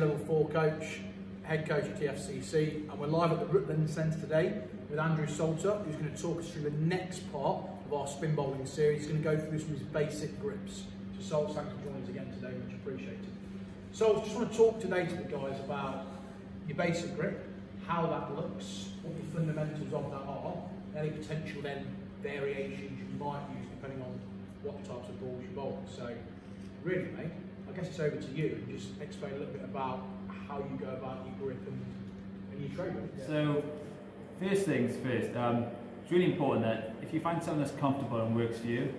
coach head coach at TFCC, and we're live at the Rutland Centre today with Andrew Salter, who's going to talk us through the next part of our spin bowling series. He's going to go through some of his basic grips. So, Sol, thanks for joining us again today, much appreciated. So, I just want to talk today to the guys about your basic grip, how that looks, what the fundamentals of that are, any potential then variations you might use depending on what types of balls you bowl. So, really, mate, I guess it's over to you and just explain a little bit about how you go about your grip and, and your trade. Yeah. So, first things first, um, it's really important that if you find something that's comfortable and works for you,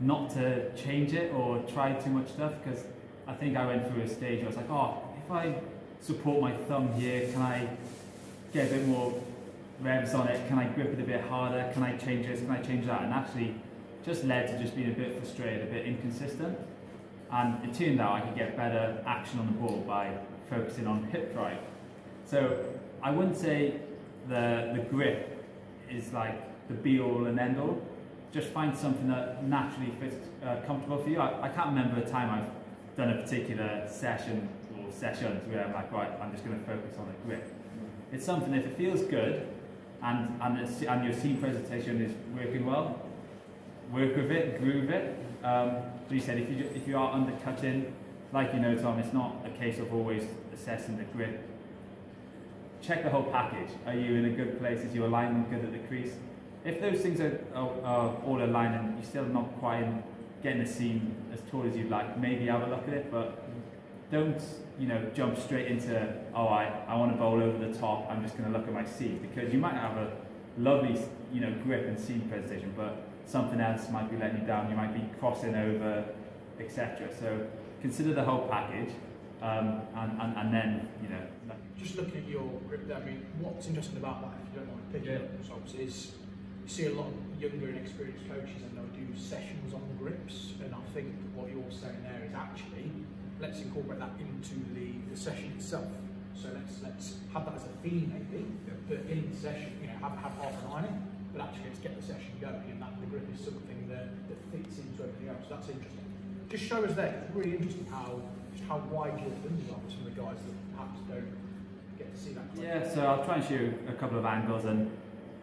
not to change it or try too much stuff because I think I went through a stage where I was like, oh, if I support my thumb here, can I get a bit more revs on it? Can I grip it a bit harder? Can I change this? Can I change that? And actually just led to just being a bit frustrated, a bit inconsistent. And it turned out I could get better action on the ball by focusing on hip drive. So I wouldn't say the, the grip is like the be all and end all. Just find something that naturally fits uh, comfortable for you. I, I can't remember a time I've done a particular session or sessions where I'm like, right, I'm just going to focus on the grip. It's something, if it feels good and, and, and your seam presentation is working well, work with it, groove it. Um, so you said if you, if you are undercutting, like you know, Tom, it's not a case of always assessing the grip. Check the whole package. Are you in a good place? Is your alignment good at the crease? If those things are, are, are all aligned and you're still not quite getting the seam as tall as you'd like, maybe have a look at it, but don't you know jump straight into oh I, I want to bowl over the top I'm just going to look at my seam because you might have a lovely you know grip and seam presentation but something else might be letting you down you might be crossing over etc so consider the whole package um, and, and, and then you know just looking at your grip there I mean what's interesting about that if you don't mind picking yeah. up results is you see a lot of younger and experienced coaches and they'll do sessions on grips and I think what you're saying there is actually let's incorporate that into the, the session itself. So let's let's have that as a theme maybe, yeah. but in the session, you know, have, have half an eye on it, but actually let's get the session going and that the grip is something that, that fits into everything else. That's interesting. Just show us there, it's really interesting how just how wide your fins are for some of the guys that perhaps don't get to see that. Yeah, so I'll try and show you a couple of angles and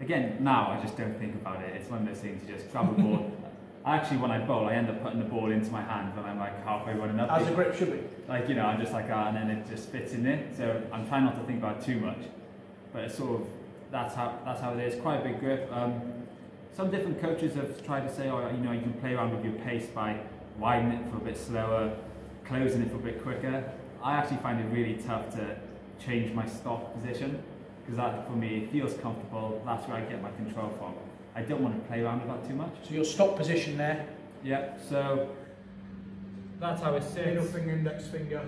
again now I just don't think about it. It's one of those things you just grab a ball actually, when I bowl, I end up putting the ball into my hand when I'm like halfway running up. As a grip should be. Like, you know, I'm just like, ah, and then it just fits in there. So I'm trying not to think about too much. But it's sort of, that's how, that's how it is. Quite a big grip. Um, some different coaches have tried to say, oh, you know, you can play around with your pace by widening it for a bit slower, closing it for a bit quicker. I actually find it really tough to change my stock position because that, for me, feels comfortable. That's where I get my control from. I don't want to play around with that too much. So your stock position there. Yeah, so that's how it sits. Middle finger, index finger,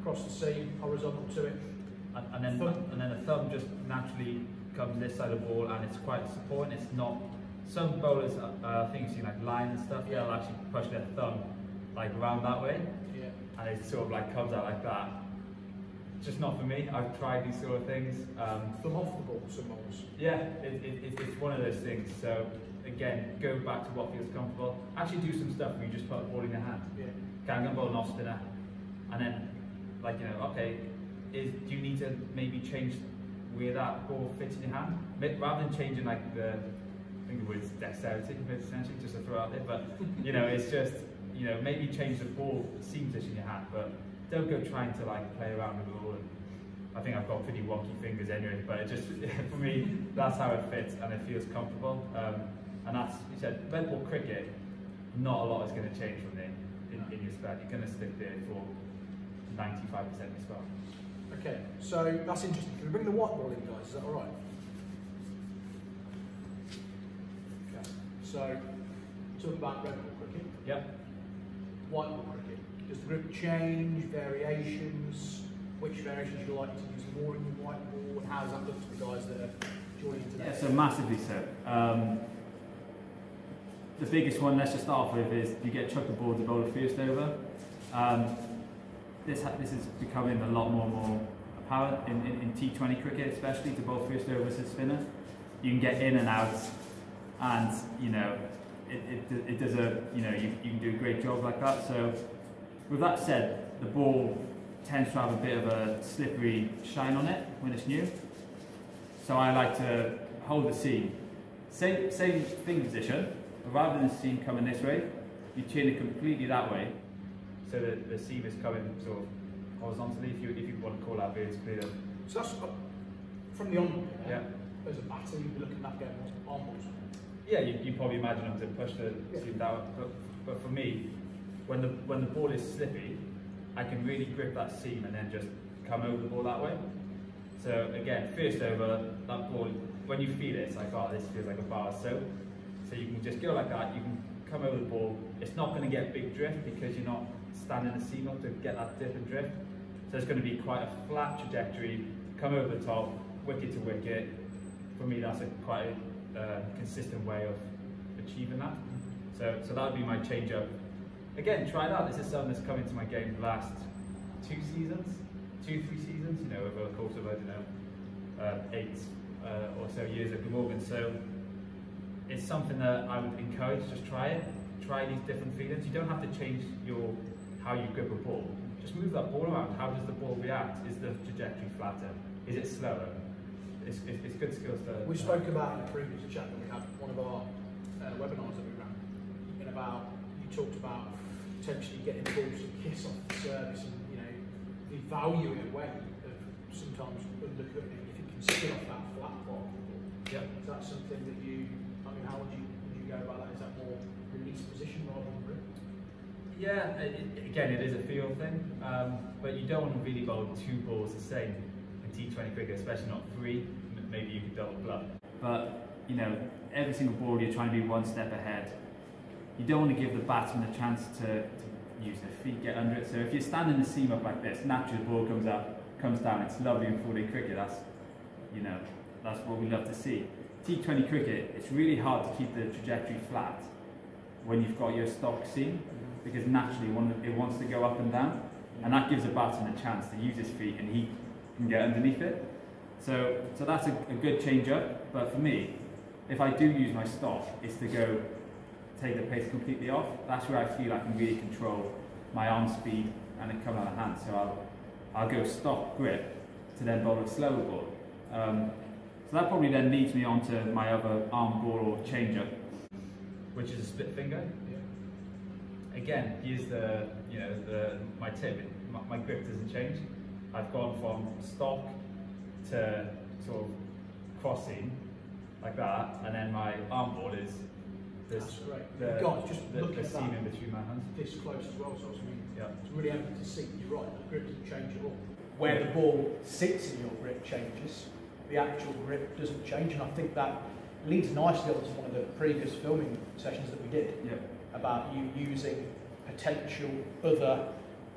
across the seam, horizontal to it. And, and then thumb. and then the thumb just naturally comes this side of the ball and it's quite supporting. It's not, some bowlers, uh, I think you like Lyon and stuff, yeah. they'll actually push their thumb like around that way. Yeah. And it sort of like comes out like that just not for me. I've tried these sort of things. Um, From off the ball, some balls. Yeah, it, it, it's one of those things. So again, go back to what feels comfortable. Actually do some stuff where you just put a ball in your hand. Yeah. Okay, I'm gonna bowl an off spinner. And then, like, you know, okay, is do you need to maybe change where that ball fits in your hand? Rather than changing like the, I think the word is dexterity, essentially, just to throw out there. But, you know, it's just, you know, maybe change the ball seam position in your hand, but don't go trying to like play around with the ball. And I think I've got pretty wonky fingers anyway, but it just for me that's how it fits and it feels comfortable. Um, and that's you said red ball cricket. Not a lot is going to change from there in, in your spell. You're going to stick there for 95% of your spell. Okay, so that's interesting. Can we bring the white ball in, guys? Is that all right? Okay, so talk about red ball cricket. Yep. White ball cricket. Does the grip change, variations? Which variations you like to use more in your white ball? How does that look to the guys that are joining today? Yeah, so massively so. Um, the biggest one, let's just start off with, is you get chuck the ball to bowl a first over. Um, this, this is becoming a lot more and more apparent in, in, in T20 cricket, especially to both first over as a spinner. You can get in and out, and you know it, it, it does a you know you, you can do a great job like that. So with that said, the ball tends to have a bit of a slippery shine on it when it's new. So I like to hold the seam. Same, same finger position, but rather than the seam coming this way, you turn it completely that way. So the, the seam is coming sort of horizontally, if you, if you want to call that vertically. Then. So that's uh, from the on. Yeah. As a batter, you'd be looking at getting. Yeah, you, you probably imagine them to push the Yeah. seam down, but, but for me, when the, when the ball is slippy, I can really grip that seam and then just come over the ball that way. So again, first over, that ball, when you feel it, it's like, oh, this feels like a bar of soap. So you can just go like that, you can come over the ball. It's not going to get big drift because you're not standing the seam up to get that dip and drift. So it's going to be quite a flat trajectory, come over the top, wicket to wicket. For me, that's a quite a uh, consistent way of achieving that. So, so that would be my change up. Again, try that. This is something that's come into my game the last two seasons, two, three seasons, you know, over the course of, I don't know, uh, eight uh, or so years at Glamorgan. So it's something that I would encourage, just try it. Try these different feelings. You don't have to change your how you grip a ball. Just move that ball around. How does the ball react? Is the trajectory flatter? Is it slower? It's, it's, it's good skills to... We spoke about in a previous chat that we had one of our uh, webinars that we ran, and about you talked about potentially getting balls to kiss off the service and you know the value in a way of sometimes undercutting it if you can sit off that flat part. of ball. Yeah. Is that something that you? I mean, how would you would you go about that? Is that more release position rather than grip? Yeah, it, again, it is a feel thing, um, but you don't want to really bowl two balls the same in T20 cricket, especially not three. Maybe you could double bluff. But you know, every single ball you're trying to be one step ahead. You don't want to give the batsman a chance to, to use their feet, get under it. So if you're standing the seam up like this, naturally the ball comes up, comes down. It's lovely in four-day cricket. That's you know, that's what we love to see. T20 cricket, it's really hard to keep the trajectory flat when you've got your stock seam because naturally one, it wants to go up and down and that gives a batsman a chance to use his feet and he can get underneath it. So, so that's a, a good change up, but for me, if I do use my stock, it's to go take the pace completely off. That's where I feel I can really control my arm speed and it come out of hand. So I'll, I'll go stock grip to then bowl a slower ball. Um, so that probably then leads me on to my other arm ball or change up, which is a split finger. Again, here's the, you know, the, my tip. My, my grip doesn't change. I've gone from stock to sort of crossing like that, and then my arm ball is this, That's great. the, Guys, just the, looking the at seam that. in between my hands. This close as well, so it's really, Yeah. it's really evident to see. You're right. The grip doesn't change at all. Where the ball sits in your grip changes. The actual grip doesn't change, and I think that leads nicely on to one of the previous filming sessions that we did. Yeah. about you using potential other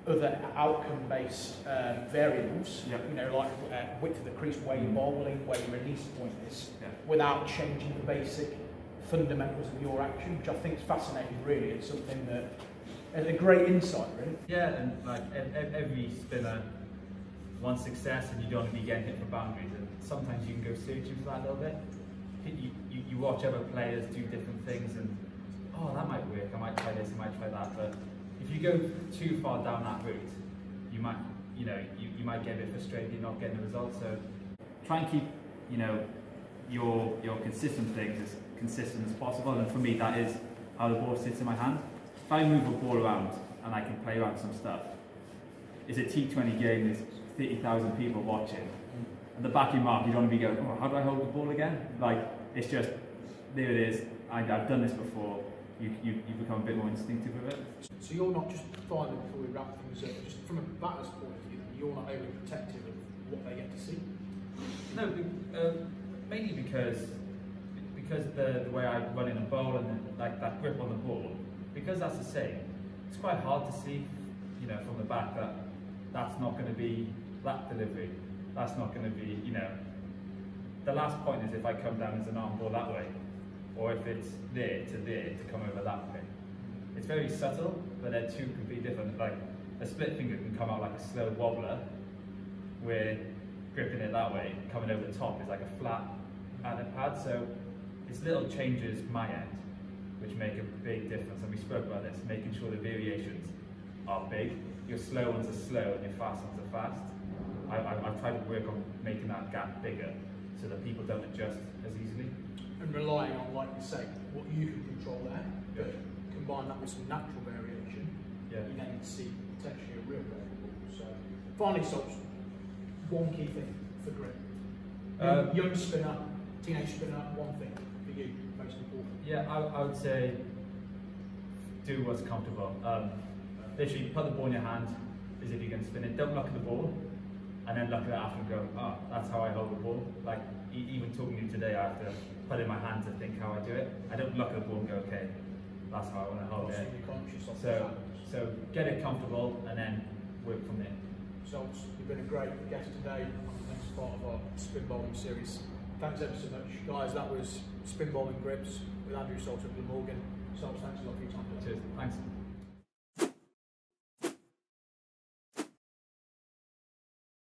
other outcome-based um, variables, Yeah. you know, like uh, width of the crease, where you're bowling, where your release point is, Yeah. without changing the basic fundamentals of your action, which I think is fascinating. Really, it's something that is a great insight. Really, Yeah, and like ev- ev- every spinner wants success, and you don't want to be getting hit for boundaries. And sometimes you can go searching for that a little bit. You, you, you watch other players do different things, and oh, that might work. I might try this. I might try that. But if you go too far down that route, you might, you know, you, you might get a bit frustrated. You're not getting the results. So try and keep, you know, your your consistent things as consistent as possible. And for me, that is how the ball sits in my hand. If I move a ball around and I can play around some stuff, it's a T20 game, there's 30,000 people watching. At the back of your mind, you don't want to be going, oh, how do I hold the ball again? Like, it's just, there it is, I, I've done this before. You, you, you become a bit more instinctive with it. so you're not just finally before we wrap things up, just from a batter's point of view, you're not overly protective of what they get to see. No, uh, mainly because because the, the way I run in a bowl and then, like that grip on the ball, because that's the same, it's quite hard to see, you know, from the back that that's not going to be that delivery. That's not going to be, you know. The last point is if I come down as an arm ball that way, or if it's there to there to come over that way. It's very subtle, but they're two completely different. Like a split finger can come out like a slow wobbler, where gripping it that way, coming over the top is like a flat adder pad. So it's little changes my end, which make a big difference. And we spoke about this, making sure the variations are big. your slow ones are slow and your fast ones are fast. I, I, I've tried to work on making that gap bigger so that people don't adjust as easily. And relying on, like you say, what you can control there, Yeah. but combine that with some natural variation, Yeah. you then see potentially a real variable. So, finally, Salts, one key thing for grip. Young, Um, young spinner, teenage spinner, one thing for you, most important. Yeah, I, I would say do what's comfortable. Um, literally, put the ball in your hand as if you're going to spin it. Don't look at the ball, and then look at it after and go, oh, that's how I hold the ball. Like e- even talking to you today, I have to put in my hand to think how I do it. I don't look at the ball and go, okay, that's how I want to hold it. you're conscious of So, so get it comfortable and then work from there. Salts, you've been a great guest today on the next part of our spin bowling series. Thanks ever so much, guys. That was spin bowling grips with Andrew Salter and Glamorgan. Salts, thanks a lot for your time. today. Cheers. Thanks.